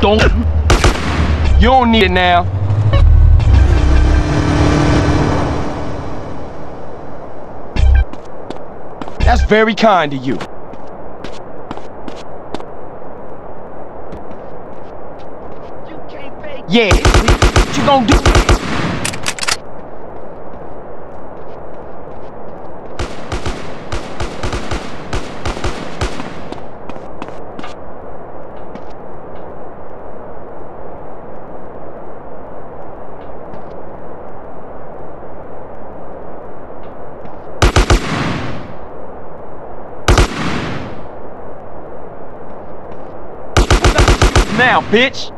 Don't. You don't need it now. That's very kind of you. Yeah, what you gonna do? Now, bitch!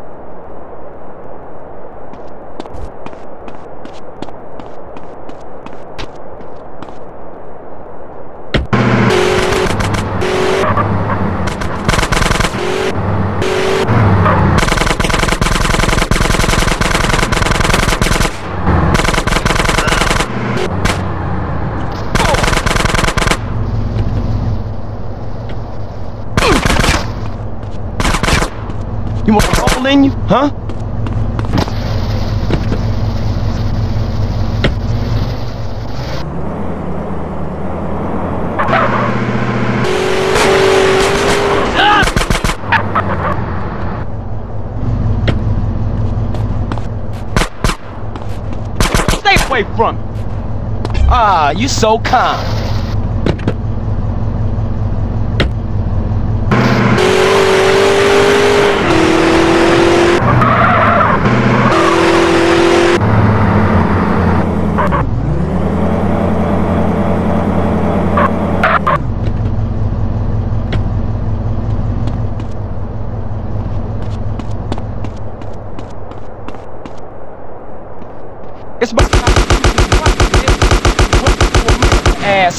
You want a hole in you, huh? Stay away from me. Ah, you so kind.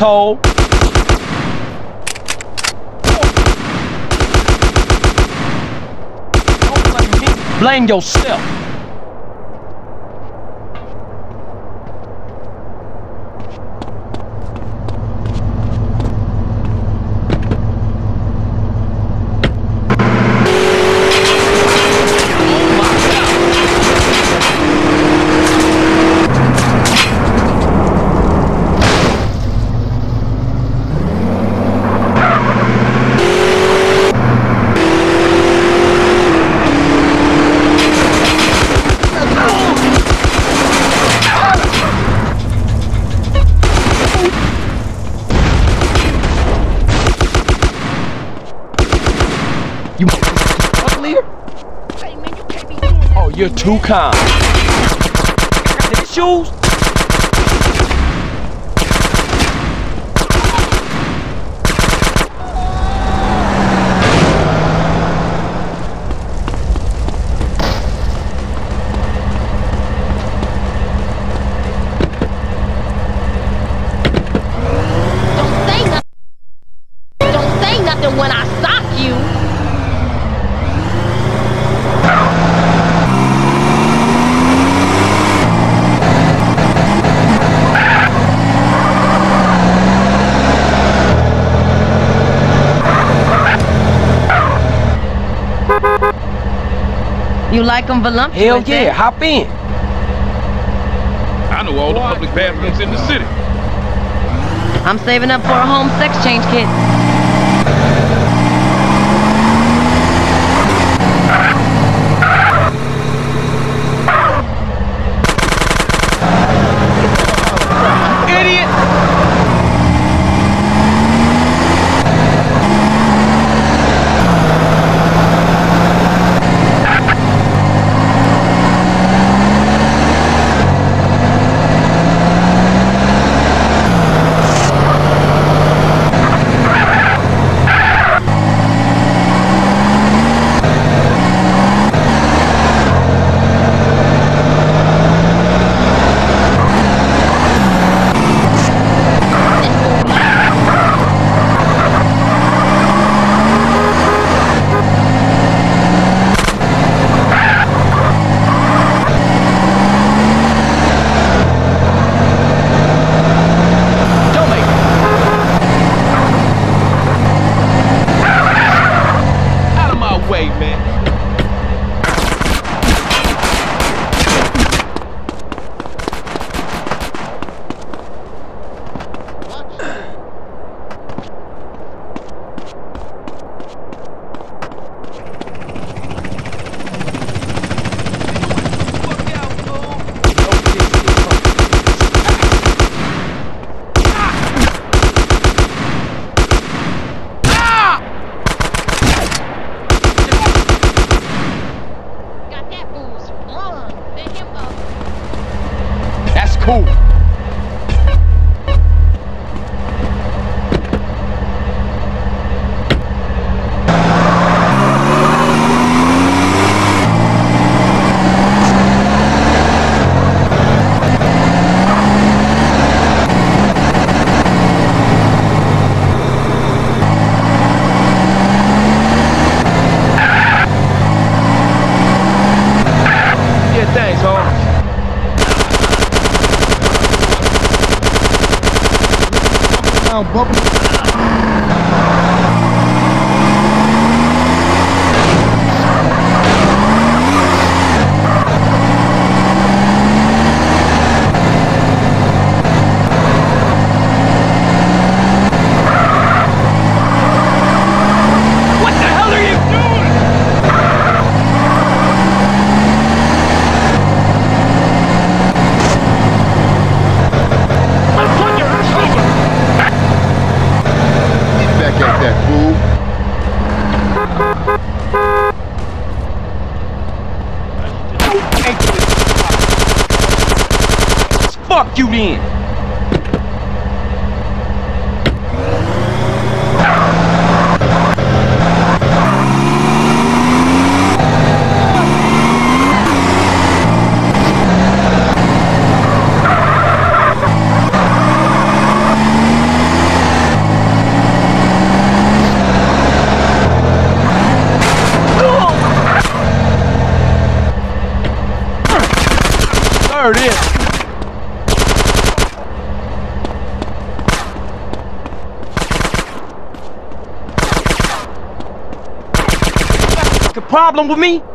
Asshole. Blame yourself. You're too calm. Got shoes? Don't say nothing. Don't say nothing when I sock you. You like them voluptuous? Hell yeah, hop in. I know all the public bathrooms in the city. I'm saving up for a home sex change kit. бабушка. You then. The problem with me?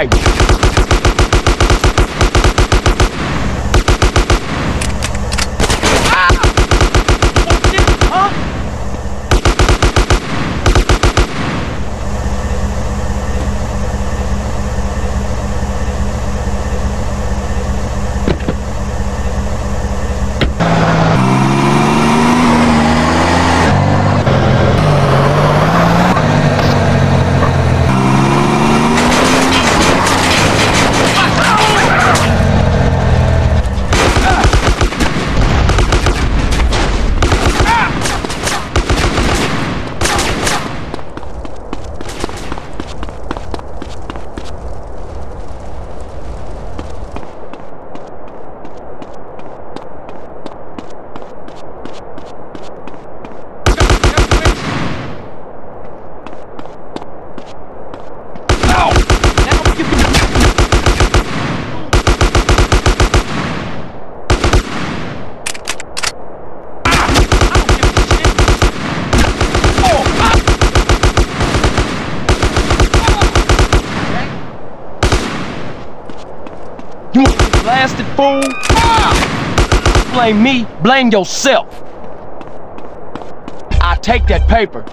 Hey. Huh? Ow! Now you can You want to get fool? Blame me, blame yourself. I take that paper.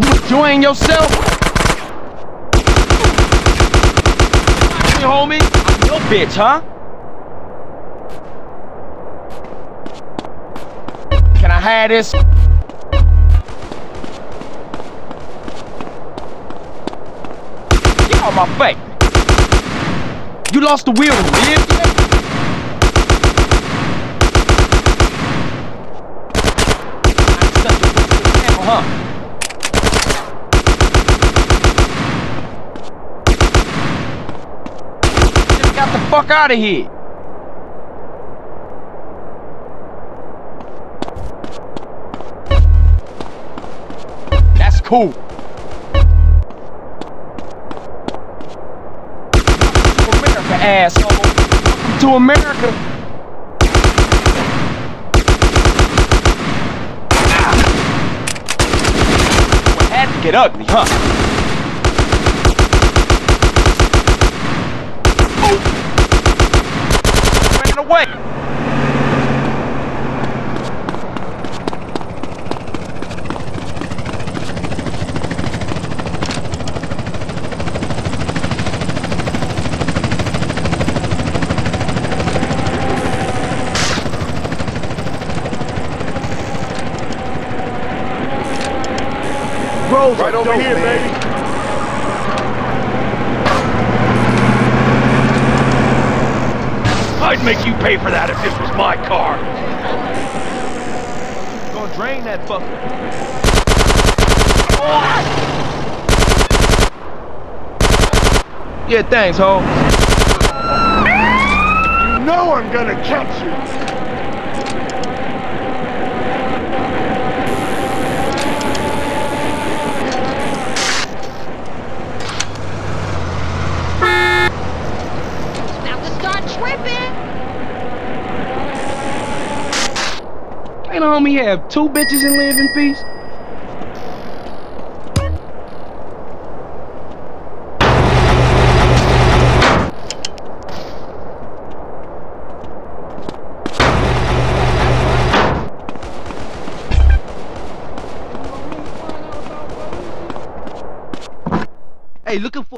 You enjoying yourself? Watch me, homie. I'm your bitch, huh? Can I have this? Get out my face. You lost the wheel and lived yet? I'm such a waste of ammo, huh? Just got the fuck out of here. That's cool. To America, asshole. To America. Ah. Get ugly, huh? away. Right over here, man. baby. I'd make you pay for that if this was my car. Gonna drain that fucker. Yeah, thanks, ho. You know I'm gonna catch you. Now to start tripping. A homie have two bitches and live in peace? Hey, looking for